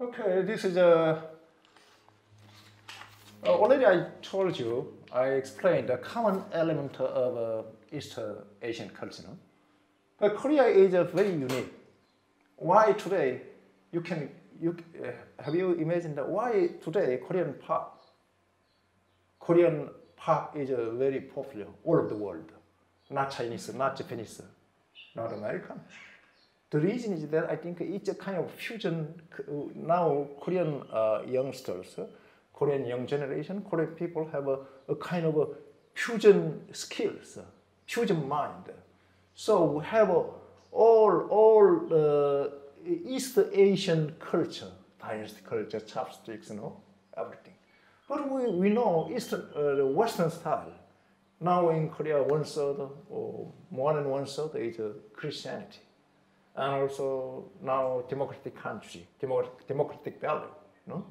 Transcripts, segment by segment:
Okay, this is a. Uh, already I told you, I explained the common element of uh, East Asian culture. no? But Korea is uh, very unique. Why today you can you uh, have you imagined why today Korean pop, Korean pop is uh, very popular all over the world, not Chinese, not Japanese, not American. The reason is that I think it's a kind of fusion. uh, Now Korean uh, youngsters, uh, Korean young generation, Korean people have a, a kind of a fusion skills, uh, fusion mind. So we have a, all all uh, East Asian culture, dynasty culture, chopsticks, you know, everything. But we, we know Eastern, uh, the Western style. Now in Korea, one third or more than one third is uh, Christianity and also now democratic country, democratic, value. No,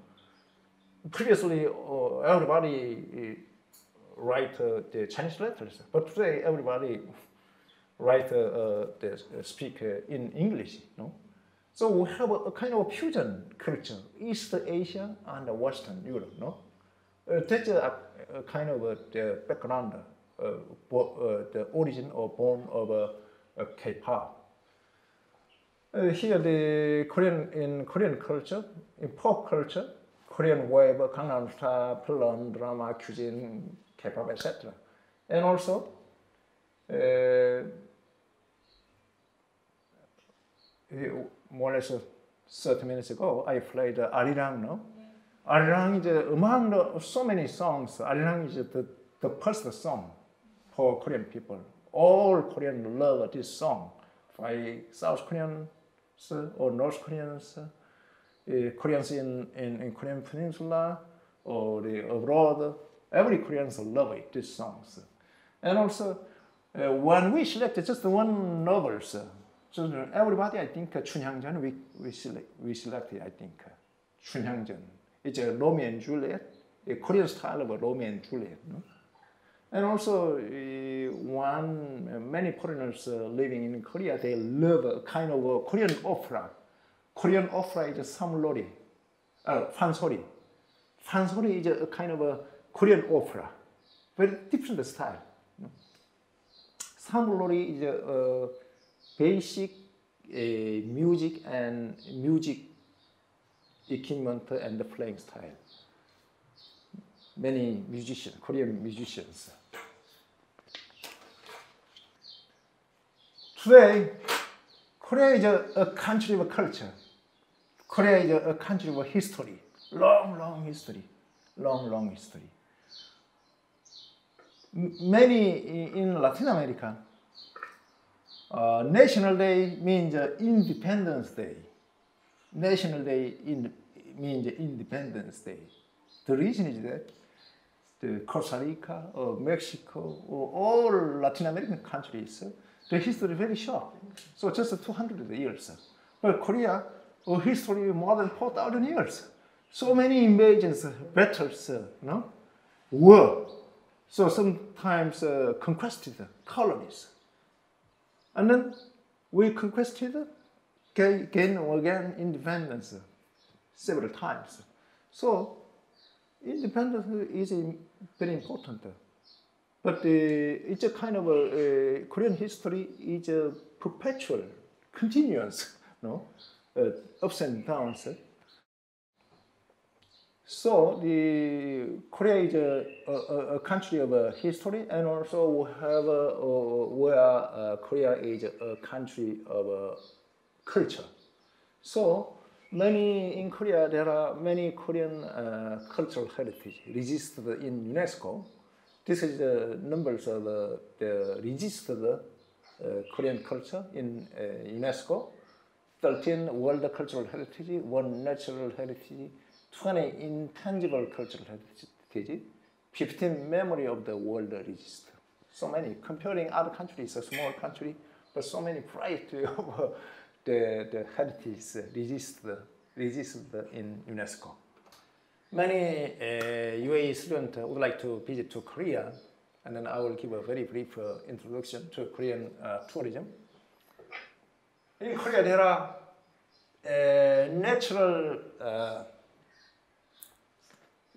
previously uh, everybody uh, write uh, the Chinese letters, but today everybody write uh, uh, the uh, speak in English. No, so we have a, a kind of fusion culture, East Asia and Western Europe. No, that's a, a kind of the background, the origin or born of K-pop. Uh, here the Korean in Korean culture, in pop culture, Korean wave, Gangnam Style, film, drama, cuisine, K-pop, etc. And also, uh, more or less uh, 30 minutes ago, I played uh, Arirang, no? Arirang is uh, among the, so many songs. Arirang is the, the first song for Korean people. All Koreans love this song by South Koreans or North Koreans, Koreans in, in, in Korean Peninsula or abroad. Every Koreans love it, these songs. And also, uh, when we selected just one novels, just everybody, I think uh, Chunhyangjeon we we select we selected. I think uh, Chunhyangjeon. It's a Romeo and Juliet, a Korean style of a Romeo and Juliet. No? And also, uh, one many foreigners uh, living in Korea, they love a kind of a Korean opera. Korean opera is samlori, uh, fansori. Fansori is a kind of a Korean opera, very different style. Samlori is a, basic music and music equipment and the playing style many musicians, Korean musicians. Today, Korea is a, country of culture. Korea is a, country of history, long, long history, long, long history. Many in Latin America, uh, National Day means uh, Independence Day. National Day in, means Independence Day. The reason is that the Costa Rica or Mexico or all Latin American countries, the history is very short. So just 200 years. But Korea, a history more than 4,000 years. So many invasions, battles, no? war. So sometimes uh, conquested colonies. And then we conquested, gain, gain again independence several times. So independence is very important. But uh, it's a kind of a, uh, Korean history is a perpetual, continuous, no, uh, ups and downs. So the Korea is a, a, a country of uh, history, and also we have a, where Korea is a country of culture. So many in Korea there are many Korean uh, cultural heritage registered in UNESCO. This is the numbers of uh, the registered uh, Korean culture in uh, UNESCO. 13 world cultural heritage, one natural heritage, 20 intangible cultural heritage, 15 memory of the world register. So many. Comparing other countries, a small country, but so many of uh, the, the heritage registered, registered in UNESCO. Many uh, UAE students would like to visit to Korea, and then I will give a very brief uh, introduction to Korean uh, tourism. In Korea, there are uh, natural uh,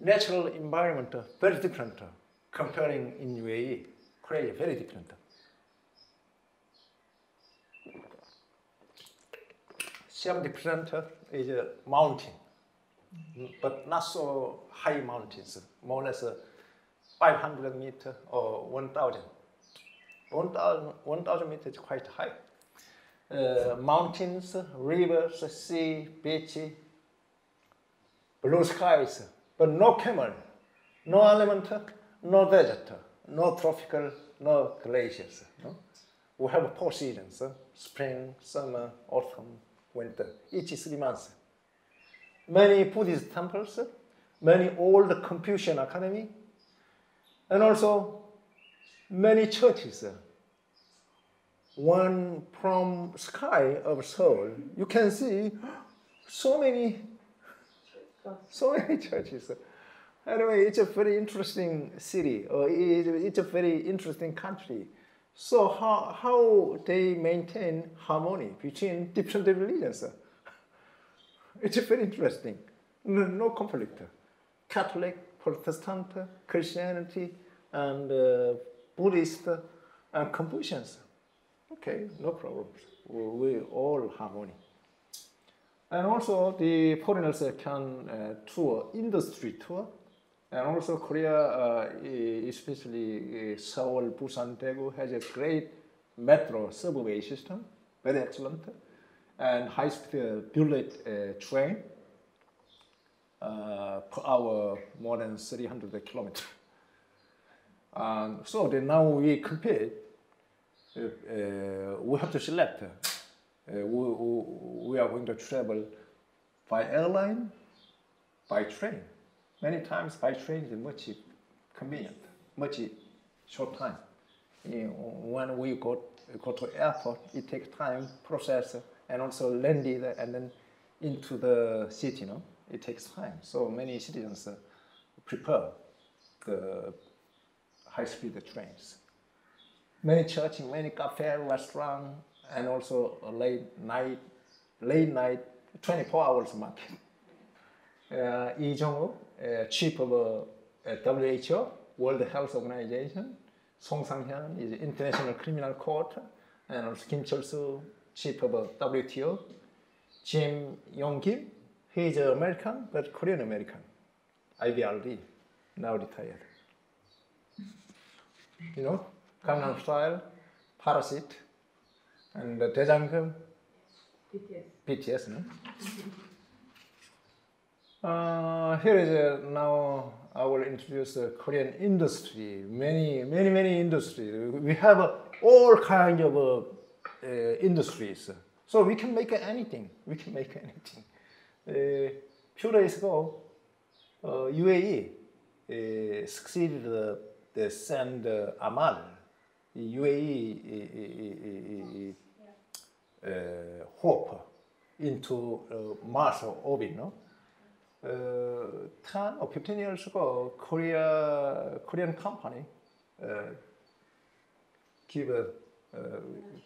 natural environment very different uh, comparing in UAE. Korea very different. Seventy percent is a mountain, but not so high mountains. More or less uh, 500 meter or 1,000. 1,000 1,000 meters is quite high. Uh, mountains, rivers, sea, beach, blue skies, but no camel, no element, no desert, no tropical, no glaciers. No? We have four seasons, spring, summer, autumn, winter, each three months. Many Buddhist temples, many old Confucian academy, and also many churches. One from sky of Seoul, you can see so many, so many churches. Anyway, it's a very interesting city, or it's a very interesting country. So how, how they maintain harmony between different religions? It's very interesting. No, no conflict. Catholic, Protestant, Christianity, and uh, Buddhist, and Confucians. Okay, no problem. We all harmony. And also the foreigners can uh, tour industry tour and also Korea, uh, especially uh, Seoul, Busan, Daegu, has a great metro subway system, very excellent, and high-speed bullet uh, train uh, per hour more than 300 kilometers. And so then now we compete. Uh, uh, we have to select. we, we are going to travel by airline, by train Many times by train is much convenient, much short time. When we go, go to airport, it takes time, process, and also land it, and then into the city, No. It takes time. So many citizens uh, prepare the high-speed trains. Many churches, many cafe, restaurant, and also late night, late night, 24 hours market. Uh, Lee Jong-wook uh, chief of uh, WHO, World Health Organization. Song Sang-hyun is International Criminal Court, and also Kim Chol-soo, chief of WTO. Jim Yong-kim, he is American, but Korean American. IBRD, now retired. You know, Gangnam Style, Parasite, and Daejanggeum. BTS. BTS, no? Uh, here is uh, now I will introduce the Korean industry. Many, many, many industries. We have uh, all kinds of uh, uh, industries. So we can make anything. We can make anything. Uh, few days ago, UAE succeeded uh, the send Amal, the UAE hope into Mars orbit. No? Uh, 10 or 15 years ago, Korea, Korean company uh, give a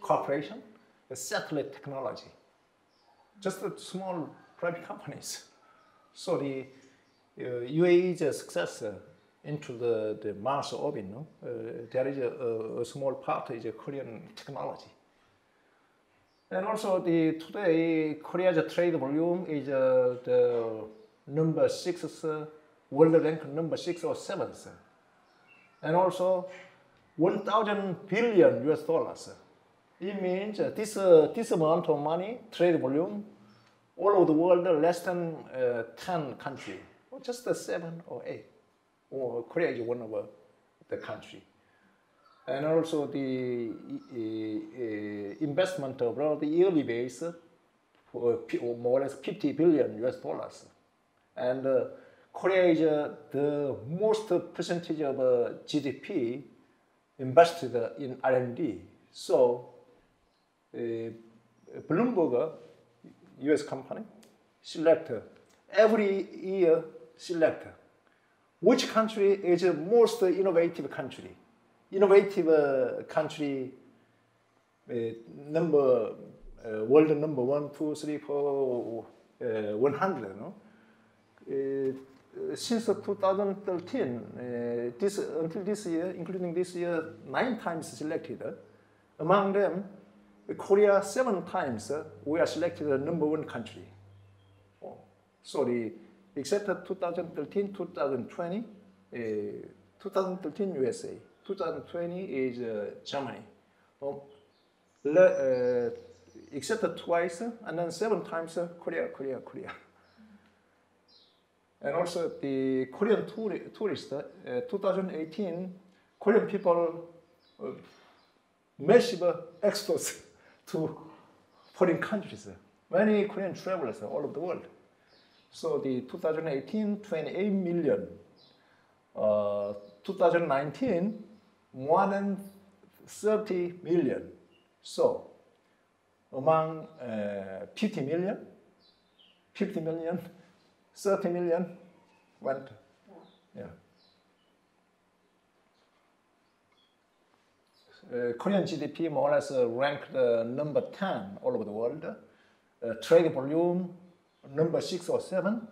corporation a satellite technology, just a small private companies. So the uh, UAE is a successor into the, the Mars orbit. No? Uh, there is a, a, small part is a Korean technology. And also the today Korea's trade volume is uh, the number six, world rank number six or seventh. And also 1,000 billion US dollars. It means this, uh, this amount of money, trade volume, all over the world, less than uh, 10 countries, just uh, seven or eight. Or Korea is one of uh, the country. And also the uh, investment abroad, the yearly base, more or less 50 billion US dollars. And uh, Korea is uh, the most percentage of uh, GDP invested in R&D. So Bloomberg, U.S. company, select every year select which country is the most innovative country. Innovative uh, country uh, number uh, world number one, two, three, four, uh, 100. No? Uh, since 2013, uh, this, until this year, including this year, nine times selected. Among them, Korea seven times uh, we are selected the number one country. Oh, sorry, except 2013, 2020, uh, 2013 USA, 2020 is uh, Germany. Oh, le, uh, except twice and then seven times uh, Korea, Korea, Korea. And also the Korean tour tourists, uh, 2018, Korean people uh, massive exports to foreign countries. Many Korean travelers all over the world. So the 2018, 28 million. Uh, 2019, more than 30 million. So among uh, 50 million, 50 million, 30 million went. Yeah. Uh, Korean GDP more or less uh, ranked uh, number 10 all over the world. Uh, trade volume number 6 or 7.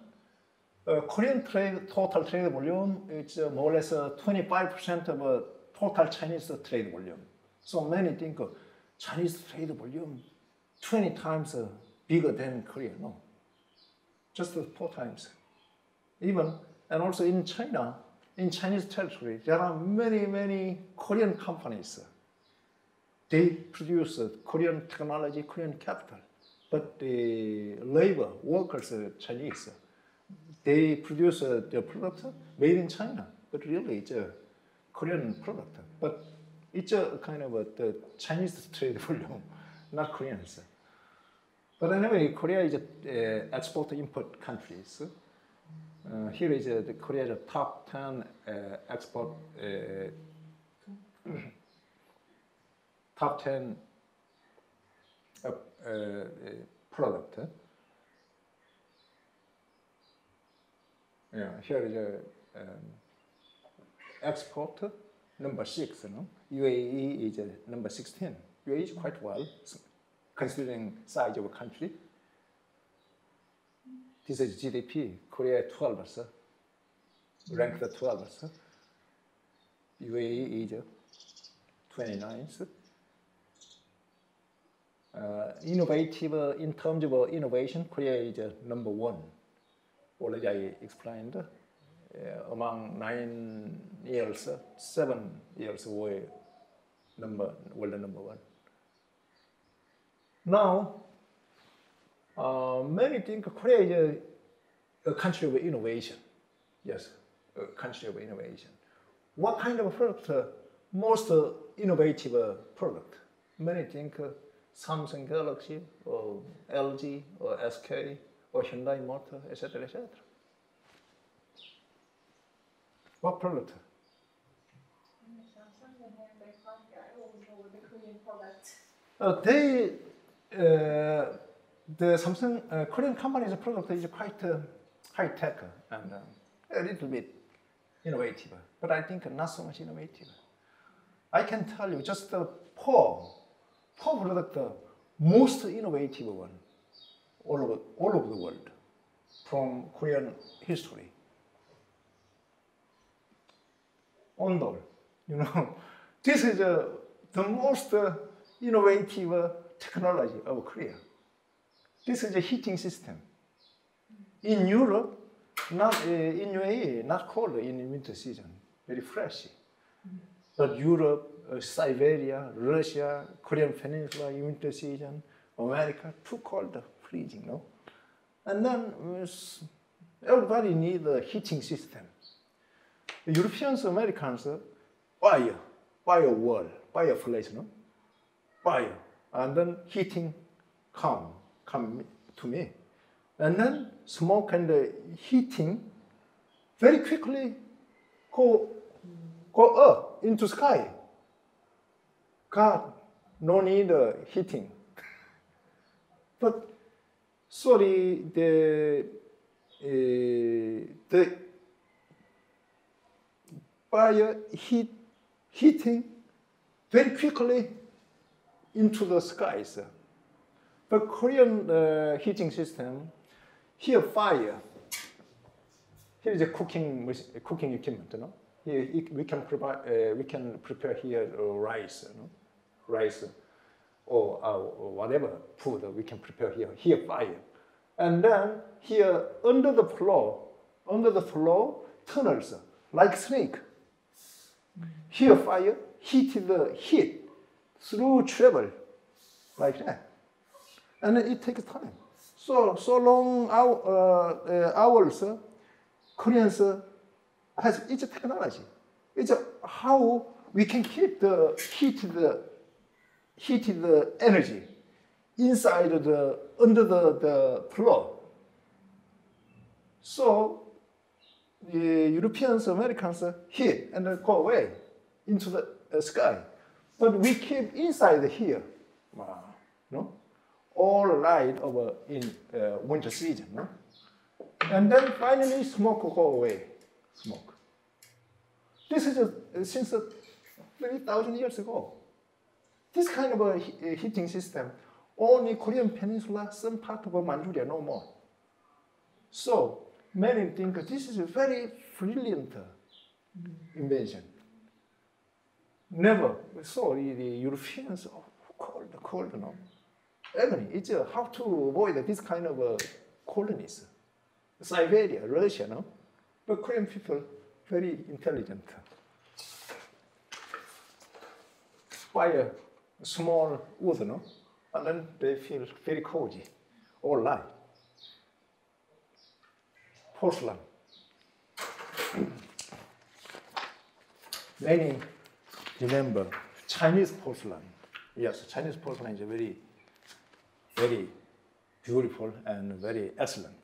Uh, Korean trade total trade volume is uh, more or less 25% of total Chinese trade volume. So many think Chinese trade volume 20 times bigger than Korea. No, just four times. Even and also in China, in Chinese territory, there are many, many Korean companies they produce Korean technology, Korean capital, but the labor workers are Chinese. They produce uh, their product made in China, but really it's a Korean product. But it's a kind of a, the Chinese trade volume, not Koreans. But anyway, Korea is a uh, export-import countries. Uh, here is uh, the Korea's top 10 uh, export uh, top 10 uh, product. Yeah, here is a um, export number six. No? UAE is number 16. UAE is quite well considering size of a country. This is GDP. Korea 12, ranked 12. UAE is 29th. Uh, innovative in terms of innovation, Korea is uh, number one. Already I explained. Uh, among nine years, seven years were number world number one. Now, uh, many think Korea is a, a, country of innovation. Yes, a country of innovation. What kind of product? Uh, most innovative product. Many think Samsung Galaxy or LG or SK or Hyundai Motor, etc., etc. What product? Uh, they, uh, the Samsung uh, Korean company's product is quite uh, high tech and uh, a little bit innovative, but I think not so much innovative. I can tell you just the poor Power product, the most innovative one all over, all over the world from Korean history. Ondol, you know, this is uh, the most uh, innovative technology of Korea. This is a heating system. In Europe, not uh, in UAE, not cold in winter season, very fresh. But Europe, uh, Siberia, Russia, Korean Peninsula, winter season, America, too cold, freezing, no? And then uh, everybody need a heating system. The Europeans, Americans, buy, buy a wall, buy a place, no? Buy, and then heating come, come to me. And then smoke and the heating very quickly go, go up into sky. God, no need uh, heating. but sorry, the uh, the fire heat heating very quickly into the skies. But Korean uh, heating system, here fire. Here is a cooking cooking equipment. Know? Here we can provide uh, we can prepare here uh, rice, rice or, uh, or whatever food we can prepare here. Here fire, and then here under the floor, under the floor tunnels like snake. Here fire heated the heat through travel like that and it takes time. So so long hour, uh, uh, hours, uh, Koreans uh, has its technology. It's uh, how we can keep the heated heated energy inside the under the, the floor. So the Europeans, Americans uh, heat and go away into the uh, sky, but we keep inside here. No? all light over in uh, winter season. No? And then finally smoke go away, smoke. This is a, since uh, 3,000 years ago. This kind of a uh, heating system, only Korean peninsula, some part of Manchuria, no more. So many think this is a very brilliant uh, invention. Never saw the, Europeans, oh, cold, cold, no agony. It's uh, how to avoid this kind of uh, coldness. Siberia, Russia, no? But Korean people, very intelligent. Fire small wood, no? And then they feel very cozy all night. Porcelain. Many remember Chinese porcelain. Yes, Chinese porcelain is very very beautiful and very excellent.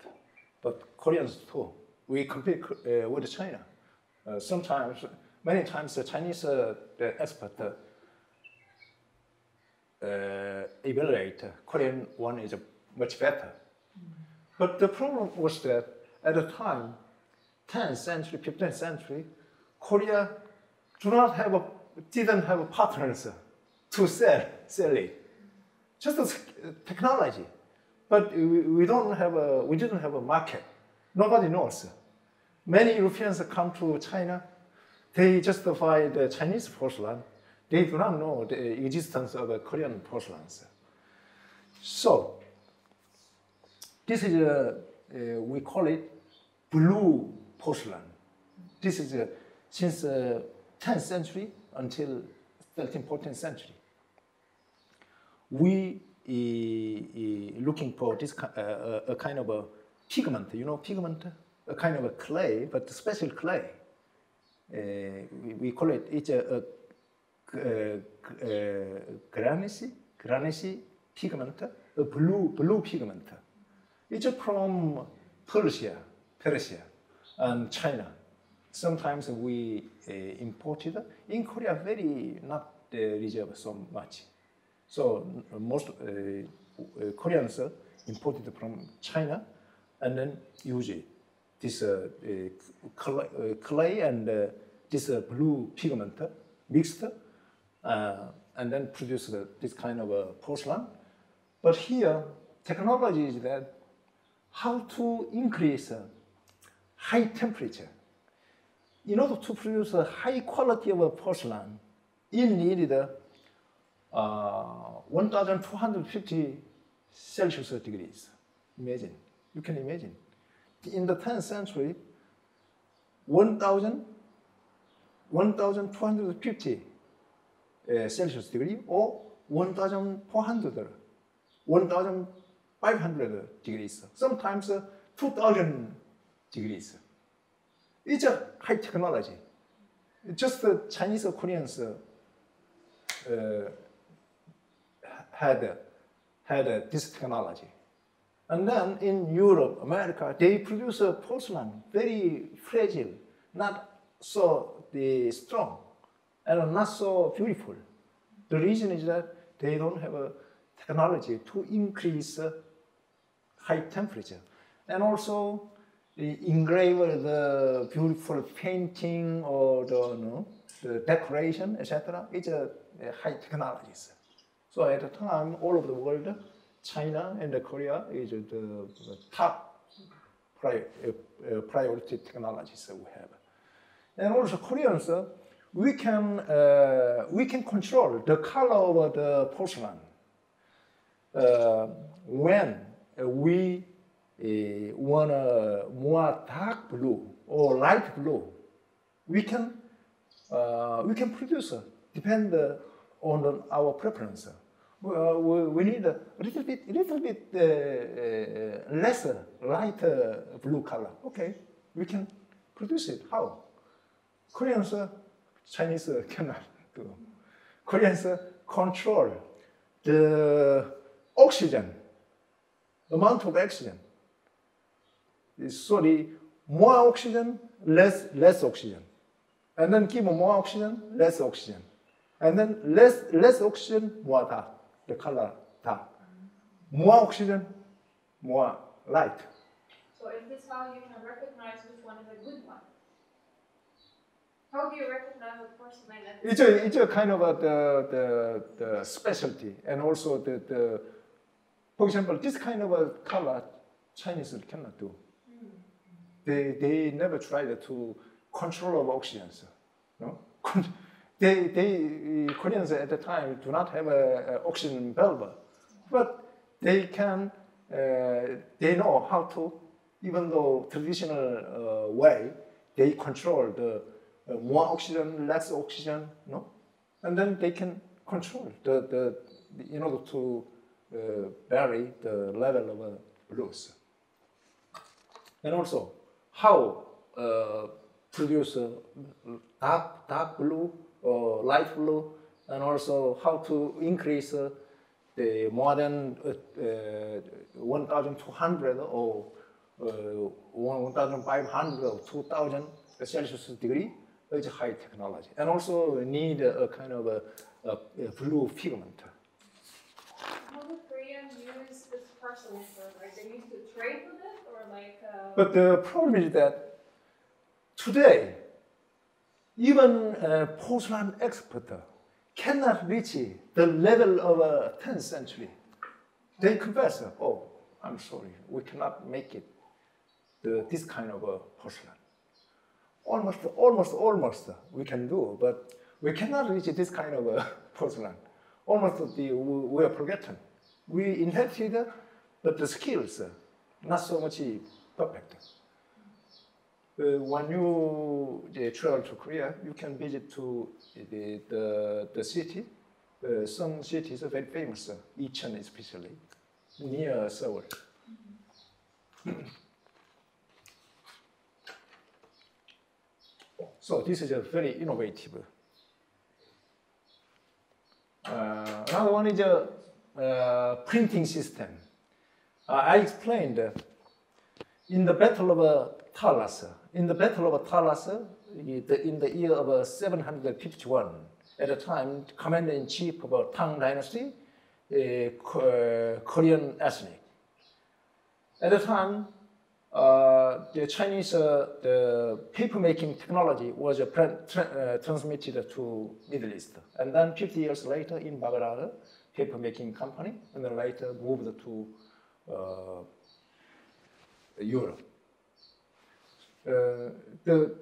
But Koreans too, we compete uh, with China. Uh, sometimes, many times, the Chinese uh, expert uh, uh, evaluate Korean one is much better. But the problem was that at the time, 10th century, 15th century, Korea do not have a, didn't have partners to sell, sell it just as technology. But we, don't have a, we didn't have a market. Nobody knows. Many Europeans come to China, they justify the Chinese porcelain. They do not know the existence of the Korean porcelain. So, this is, a, uh, we call it blue porcelain. This is uh, since uh, 10th century until 13th, 14th century we uh, looking for this uh, uh, a kind of a pigment, you know, pigment, a kind of a clay, but special clay. Uh, we, we call it it's a, a, uh, uh, granicy, granicy pigment, a blue blue pigment. It's from Persia, Persia, and China. Sometimes we uh, import it. In Korea, very not eh, uh, reserve so much. So most uh, Koreans imported from China and then use. This clay, and this blue pigment mixed and then produce this kind of porcelain. But here, technology is that how to increase high temperature. In order to produce a high quality of porcelain, you needed uh, uh, 1250 Celsius degrees. Imagine, you can imagine. In the 10th century, 1000, 1250 uh, Celsius degree or 1400, 1500 degrees, sometimes uh, 2000 degrees. It's a high technology. Just the Chinese or Koreans uh, had had this technology. And then in Europe, America, they produce a porcelain, very fragile, not so the strong, and not so beautiful. The reason is that they don't have a technology to increase uh, high temperature, and also engrave the beautiful painting or the, the decoration, etc. It's a, a high technologies. So at the time, all over the world, China and Korea is the, top uh, uh, priority technologies we have. And also Koreans, uh, we can uh, we can control the color of the porcelain uh, when we uh, a more dark blue or light blue. We can uh, we can produce uh, depend uh, on our preference. Well, we, we need a little bit, little bit uh, uh, lesser light uh, blue color. Okay, we can produce it. How? Koreans, uh, Chinese uh, cannot do. Koreans uh, control the oxygen, amount of oxygen. Sorry, more oxygen, less less oxygen, and then give more oxygen, less oxygen, and then less less oxygen, more dark, the color dark. More oxygen, more light. So is this how you can recognize which one is a good one? How do you recognize a porcelain It's a, it's a kind of a, the, the, the specialty and also the, the, for example, this kind of a color Chinese cannot do. They, they never tried to control of oxygen. No? They, they, Koreans at the time do not have a, a oxygen bulb, but they can, uh, they know how to, even though traditional uh, way, they control the uh, more oxygen, less oxygen, no? And then they can control the, the, in order to uh, vary the level of uh, blues. And also, how uh, produce dark, dark blue or light blue, and also how to increase uh, the more than uh, uh, 1,200 or uh, 1,500 or 2,000 Celsius degree is high technology, and also need a kind of a, a, a blue pigment. How use this they used to trade with it or like uh, But the problem is that today, even a porcelain expert cannot reach the level of a 10th century. They confess, oh, I'm sorry, we cannot make it the, this kind of a porcelain. Almost, almost, almost we can do, but we cannot reach this kind of a porcelain. Almost the, we, we are forgotten. We inherited, but the skills not so much perfect. Uh, when you uh, travel to Korea, you can visit to the, the, the city. Uh, some cities are very famous, uh, Icheon especially, near Seoul. so this is a very innovative. Uh, another one is a uh, printing system. Uh, I explained uh, in the Battle of uh, Talas, in the Battle of Talas, in the year of uh, 751, at the time, commander-in-chief of Tang Dynasty, a Korean ethnic. At the time, uh, the Chinese uh, the paper-making technology was uh, tra- transmitted to Middle East, and then 50 years later in Baghdad, paper-making company, and then later moved to uh, Europe. Uh, the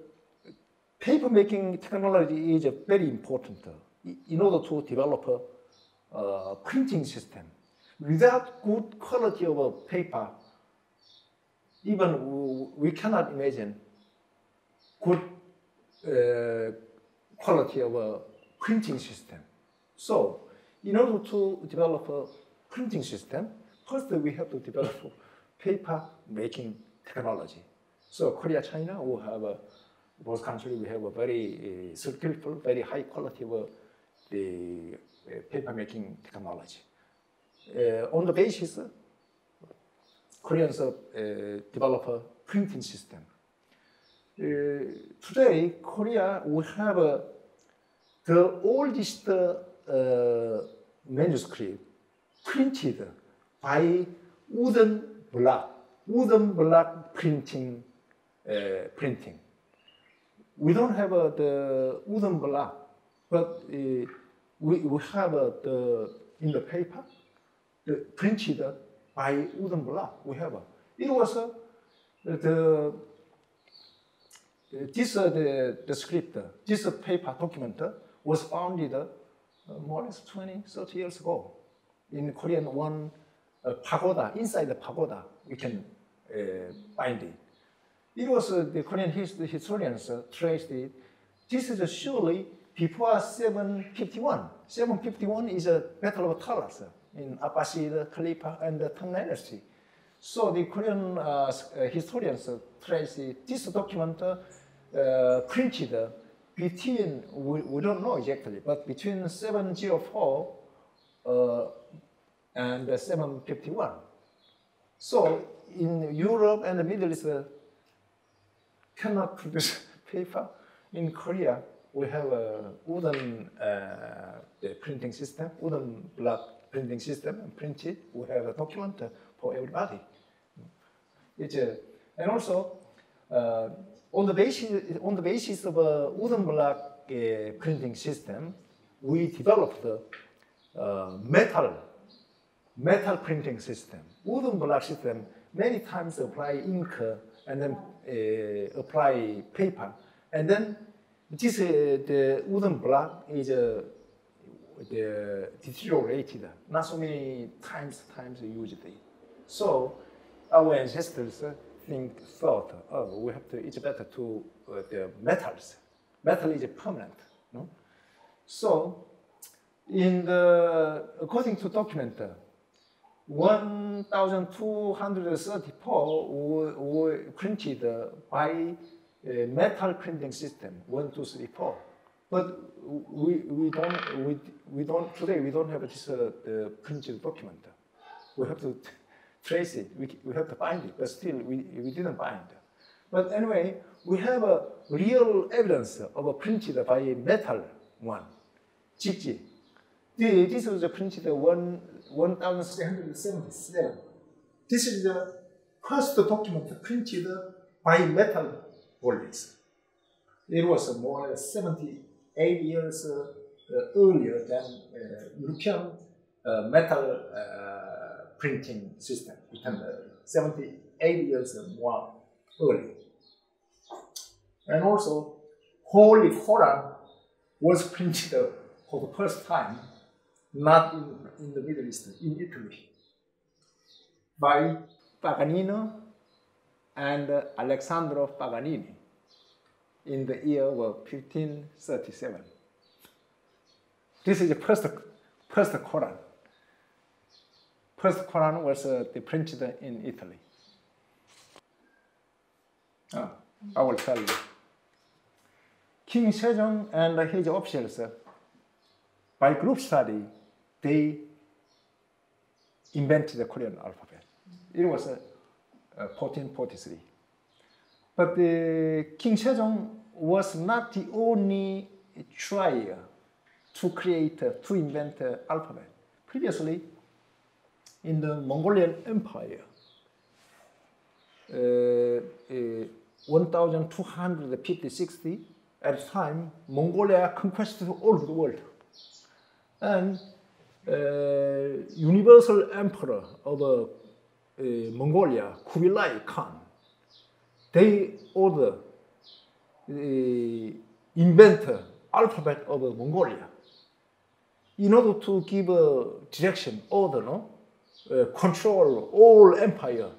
paper making technology is very important uh, in order to develop a, printing system. Without good quality of paper, even we cannot imagine good uh, quality of a printing system. So, in order to develop a printing system, first we have to develop paper making technology. So Korea, China, we have a, both countries we have a very uh, skillful, very high quality of uh, the uh, paper making technology. Uh, on the basis, Koreans uh, develop a printing system. Today, Korea we have the oldest manuscript printed by wooden block, wooden block printing, uh, printing. We don't have uh, the wooden block, but uh, we, we have uh, the in the paper, the printed by wooden block. We have it was uh, the this uh, the, the script, this paper document was founded more or less 20, 30 years ago in Korean one uh, pagoda, inside the pagoda, we can uh, find it. It was uh, the Korean his, historians uh, traced it. This is surely before 751. 751 is a Battle of Talas in Abbasid Khalifa and the Tang Dynasty. So the Korean uh, historians trace this document uh, printed between, we, we don't know exactly, but between 704 uh, and 751. So in Europe and the Middle East, uh, cannot produce paper. In Korea, we have a wooden uh, printing system, wooden block printing system, and print it. We have a document for everybody. It's, uh, and also, uh, on the basis on the basis of a wooden block uh, printing system, we developed uh, metal metal printing system. Wooden block system many times apply ink and then uh, apply paper, and then this uh, the wooden block is uh, the deteriorated. Not so many times times used. So our ancestors think thought, oh, we have to, it's better to uh, the metals. Metal is permanent. No? So, in the, according to document, 1,234 were, printed by a metal printing system, one, two, three, four. But we, we don't, we, we don't, today we don't have this uh, printed document. We have to trace it, we, we have to find it, but still we, we didn't find. But anyway, we have a real evidence of a printed by a metal one, Jikji. This was printed one, 1377. This is the first document printed by metal volutes. It was more than 78 years uh, earlier than uh, European uh, metal uh, printing system became 78 years more early. And also, Holy Quran was printed for the first time, not in, in the Middle East, in Italy, by Paganino and Alessandro Paganini in the year of 1537. This is the first, first Quran. First Quran was uh, printed in Italy. Oh, I will tell you. King Sejong and his officials, uh, by group study, they invented the Korean alphabet. It was uh, 1443. But the King Sejong was not the only trier to create, to invent alphabet. Previously, in the Mongolian Empire. Uh, uh, 1250-60, at the time, Mongolia conquered all the world. And universal emperor of uh, Mongolia, Kubilai Khan, they order uh, invent alphabet of Mongolia in order to give a direction, order, no? Uh, control all empire.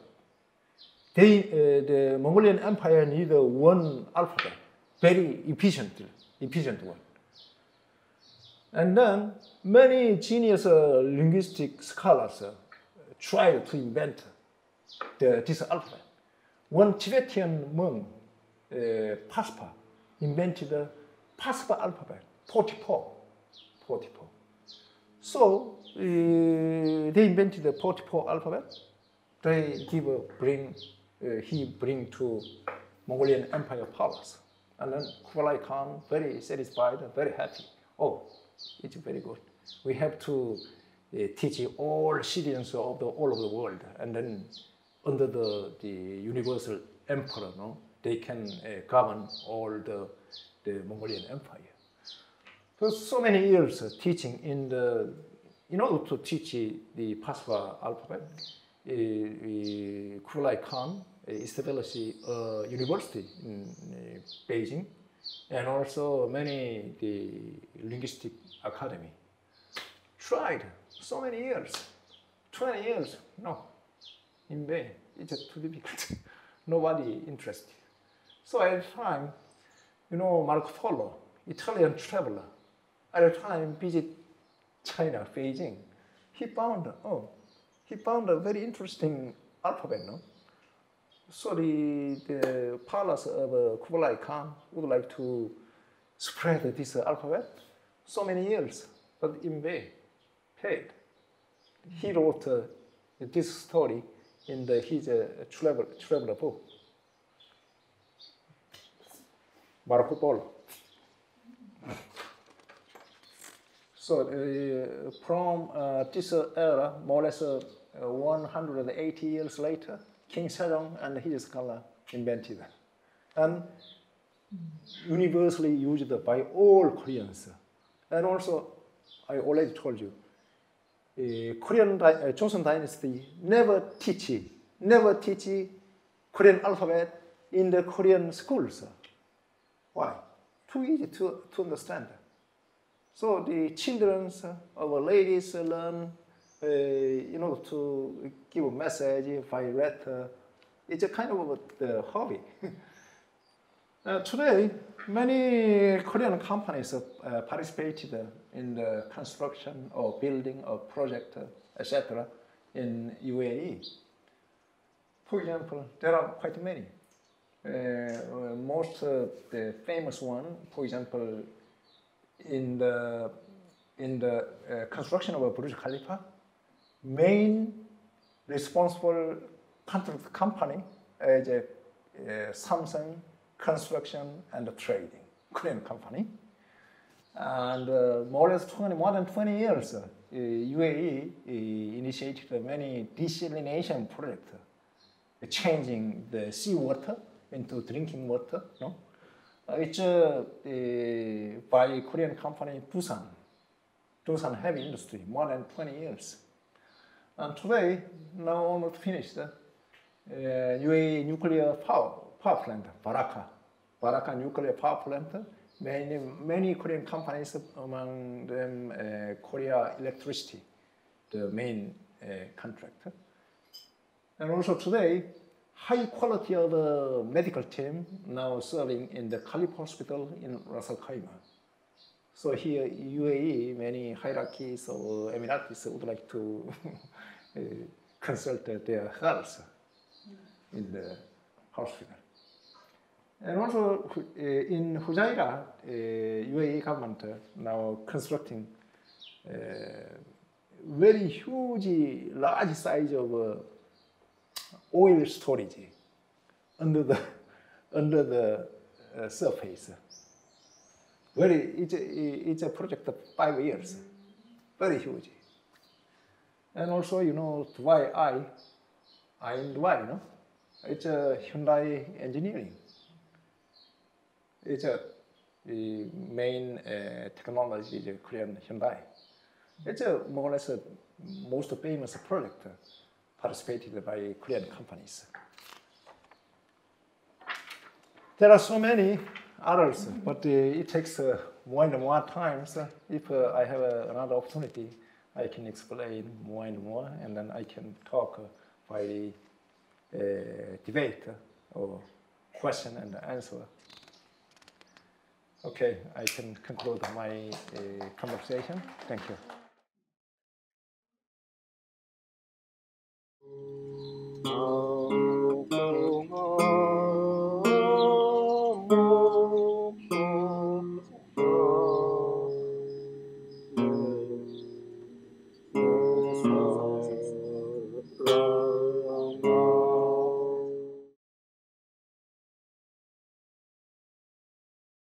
They, uh, the Mongolian Empire need one alphabet, very efficient, efficient one. And then many genius uh, linguistic scholars uh, tried to invent the, this alphabet. One Tibetan monk, uh, Paspa, invented the Paspa alphabet, 44. 44. So uh, they invented the 44 alphabet. They give bring uh, he bring to Mongolian Empire palace, and then Kublai Khan very satisfied and very happy. Oh, it's very good. We have to uh, teach all citizens of the all over the world, and then under the the universal emperor, no, they can uh, govern all the the Mongolian Empire. For so many years, uh, teaching in the in order to teach the Pasva alphabet, uh, Kublai Khan established a university in uh, Beijing and also many the linguistic academy. Tried so many years, 20 years, no, in vain. It's too difficult. Nobody interested. So at the time, you know, Marco Polo, Italian traveler, at the time visit China, Beijing. He found, oh, he found a very interesting alphabet, no? So the, the palace of Kublai Khan would like to spread this alphabet so many years, but in vain, paid. He wrote uh, this story in the, his uh, travel, book, Marco Polo. So uh, from uh, this era, more or less uh, 180 years later, King Sejong and his scholar invented. And universally used by all Koreans. And also, I already told you, uh, Korean uh, Joseon dynasty never teach, never teach Korean alphabet in the Korean schools. Why? Too easy to, to understand. So the children, our ladies learn, uh, you know, to give a message by letter. It's a kind of a, hobby. uh, today, many Korean companies uh, participated in the construction or building or project, etc., in UAE. For example, there are quite many. Uh, most the famous one, for example, in the in the uh, construction of a Burj Khalifa, main responsible contract company is uh, Samsung Construction and Trading, Korean company. And uh, more or less 20, more than 20 years, UAE uh, initiated many desalination projects, changing the seawater into drinking water. No? it's uh, by Korean company Doosan, Doosan Heavy Industry, more than 20 years. And today, now almost finished, uh, UAE nuclear power, power plant, Barakah, Barakah nuclear power plant, many, many Korean companies, among them uh, Korea Electricity, the main uh, contractor. And also today, high quality of the medical team now serving in the Khalif Hospital in Ras Al Khaimah. So here, UAE, many hierarchies or Emiratis would like to uh, consult their health in the hospital. And also uh, in Fujairah, uh, UAE government now constructing uh, very huge, large size of uh, oil storage under the under the uh, surface. Very, it's a, it's a project of five years, very huge. And also, you know, why I, I in Dubai, know, it's a Hyundai engineering. It's a the main uh, technology is Korean Hyundai. It's a more or less a most famous project participated by Korean companies. There are so many others, but uh, it takes uh, more and more times. if uh, I have another opportunity, I can explain more and more, and then I can talk by the debate or question and answer. Okay, I can conclude my uh, conversation. Thank you. Oh.